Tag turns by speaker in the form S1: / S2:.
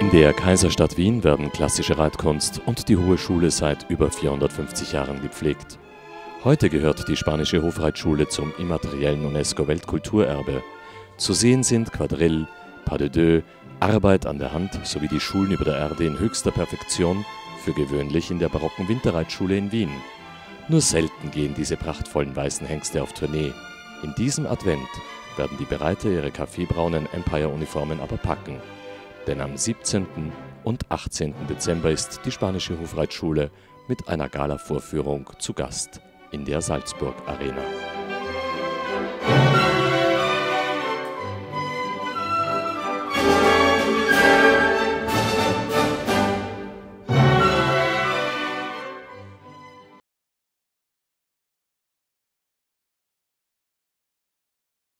S1: In der Kaiserstadt Wien werden klassische Reitkunst und die Hohe Schule seit über 450 Jahren gepflegt. Heute gehört die spanische Hofreitschule zum immateriellen UNESCO-Weltkulturerbe. Zu sehen sind Quadrille, Pas de Deux, Arbeit an der Hand sowie die Schulen über der Erde in höchster Perfektion, für gewöhnlich in der barocken Winterreitschule in Wien. Nur selten gehen diese prachtvollen weißen Hengste auf Tournee. In diesem Advent werden die Bereiter ihre kaffeebraunen Empire-Uniformen aber packen. Denn am 17. und 18. Dezember ist die spanische Hofreitschule mit einer Gala-Vorführung zu Gast in der Salzburg Arena.